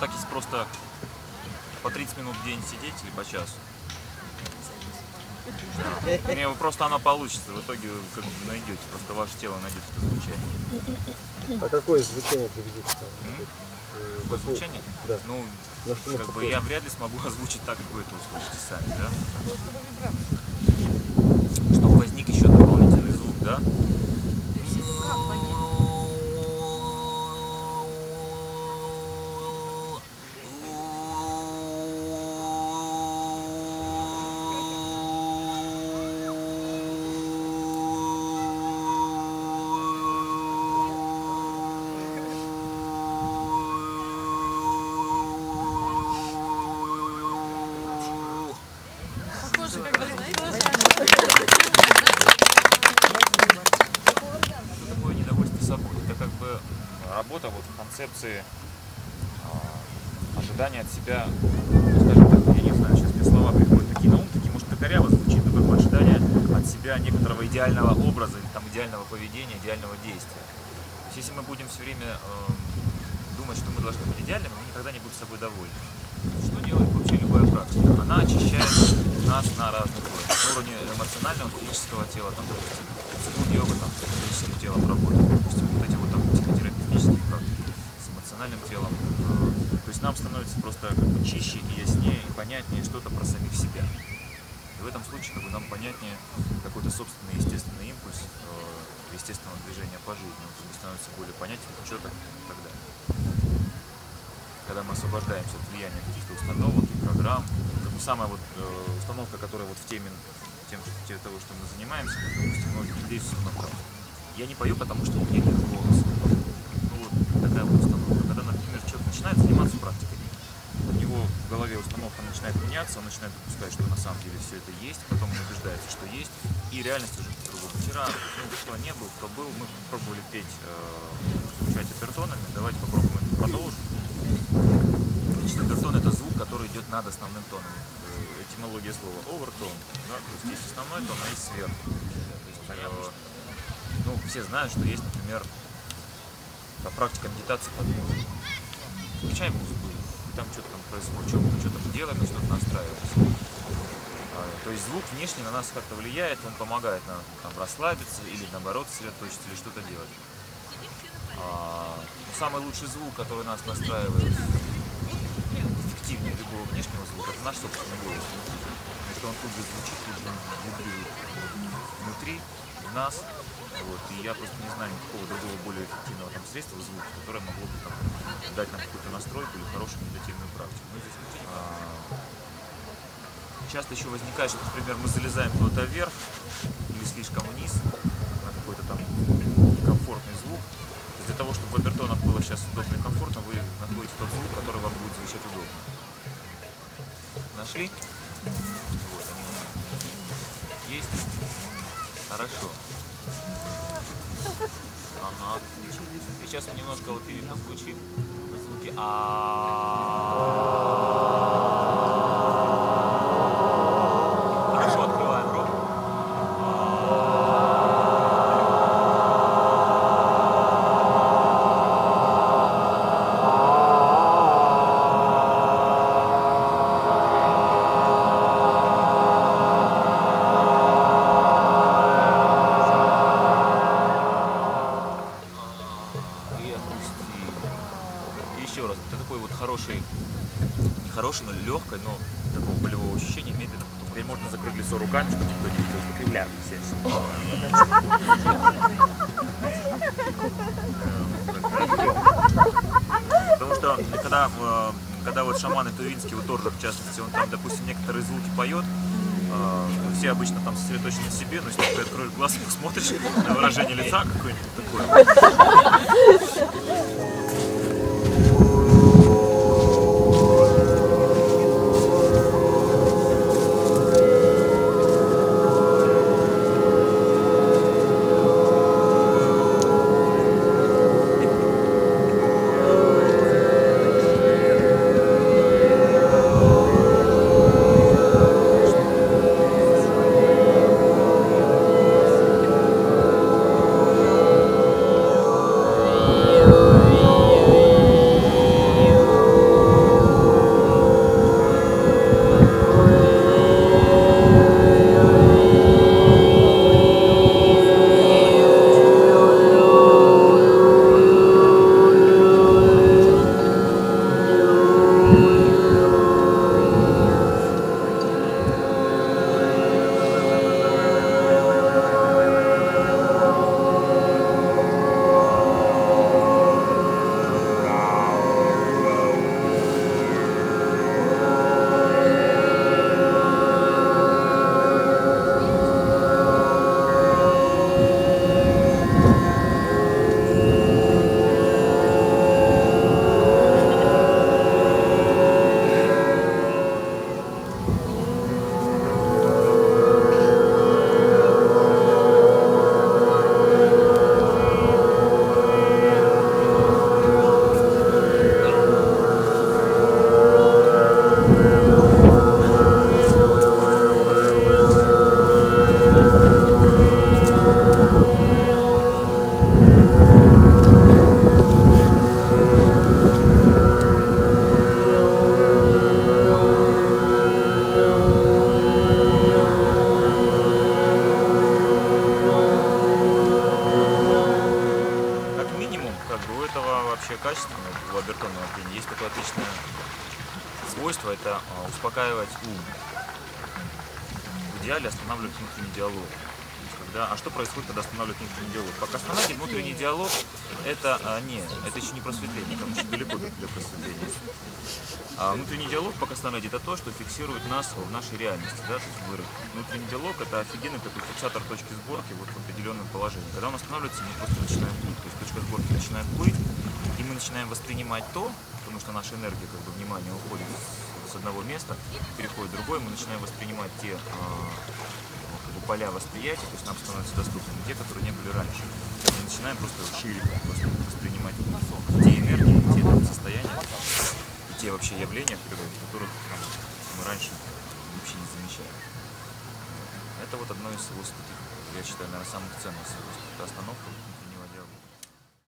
так если просто по 30 минут в день сидеть или по часу. Да. Не, вы просто она получится, в итоге вы как бы найдете, просто ваше тело найдет это звучание. А какое звучание? М? Э, Какое звучание? Да. Ну, как бы я вряд ли смогу озвучить так, как вы это услышите сами, да? Чтобы возник еще дополнительный звук, да? Работа вот в концепции а, ожидания от себя, ну, скажем так, я не знаю, сейчас мне слова приходят такие на ум, такие, может, коряво звучит, но бы ожидание от себя некоторого идеального образа, там идеального поведения, идеального действия. То есть если мы будем все время эм, думать, что мы должны быть идеальными, мы никогда не будем собой довольны. Что делает вообще любая практика? Она очищает нас на разных уровнях. На уровне эмоционального, физического тела, там, допустим, йога, там, физическим телом работает, допустим, вот эти вот практики с эмоциональным телом. Э, То есть нам становится просто как бы чище и яснее и понятнее что-то про самих себя. И в этом случае как бы, нам понятнее какой-то собственный естественный импульс э, естественного движения по жизни. Он как становится более понятен, что так и так далее когда мы освобождаемся от влияния каких-то установок и программ, как бы самая вот э, установка, которая вот в теме тем, те- того, что мы занимаемся, как, допустим, не здесь установка. Я не пою, потому что у меня нет голоса. Вот установка. Когда, например, человек начинает заниматься практикой, у него в голове установка начинает меняться, он начинает допускать, что на самом деле все это есть, потом он убеждается, что есть, и реальность уже по-другому. Вчера, ну, кто не был, кто был, мы пробовали петь, э, звучать обертонами, давайте попробуем это продолжить. Значит, обертон это звук, который идет над основным тоном. Э, Этимология слова овертон. Да? То есть есть основной тон, а есть сверху. То есть, э, ну, все знают, что есть, например, та практика медитации под музыку. Включаем музыку, и там что-то там происходит, что- мы что-то делаем, что-то настраиваемся. А, То есть звук внешне на нас как-то влияет, он помогает нам там, расслабиться или наоборот сосредоточиться или что-то делать. А, самый лучший звук, который нас настраивает эффективнее любого внешнего звука, это наш собственный голос. Потому что он тут же звучит, тут же внутри, в нас. Вот. И я просто не знаю никакого другого более эффективного там средства звука, которое могло бы там, дать нам какую-то настройку или хорошую медитативную практику. А, часто еще возникает, что, например, мы залезаем куда-то вверх или слишком вниз на какой-то там некомфортный звук. Для того, чтобы в обертонах было сейчас удобно и комфортно, вы находите тот звук, который вам будет звучать удобно. Нашли? Вот они. Есть? Хорошо. Ага. Сейчас мы немножко вот звучит звуки а. И отпусти. И еще раз. Это такой вот хороший, не хороший, но легкой, но такого болевого ощущения медленно. Теперь можно закрыть лицо руками, чтобы никто не видел, покривляем все. Потому что когда, э, когда вот шаманы тувинские, вот Торжик в частности, он там, допустим, некоторые звуки поет, э, все обычно там сосредоточены на себе, но если ты откроешь глаз и посмотришь на выражение лица какое-нибудь такое, свойство, это а, успокаивать ум. В идеале останавливать внутренний диалог. Когда, а что происходит, когда останавливать внутренний диалог? Пока останавливать внутренний диалог, это а, не, это еще не просветление, там еще далеко до, до просветления. А внутренний диалог пока останавливает это то, что фиксирует нас в нашей реальности. Да? То есть внутренний диалог это офигенный такой фиксатор точки сборки вот в определенном положении. Когда он останавливается, мы просто начинаем плыть. То есть точка сборки начинает плыть, мы начинаем воспринимать то, потому что наша энергия, как бы внимание уходит с одного места, переходит в другое, мы начинаем воспринимать те а, как бы поля восприятия, то есть нам становятся доступными те, которые не были раньше. Мы начинаем просто шире просто воспринимать те энергии, те состояния, те вообще явления в природе, которых мы раньше вообще не замечали. Это вот одно из свойств я считаю, наверное, самых ценных свойств. Это остановка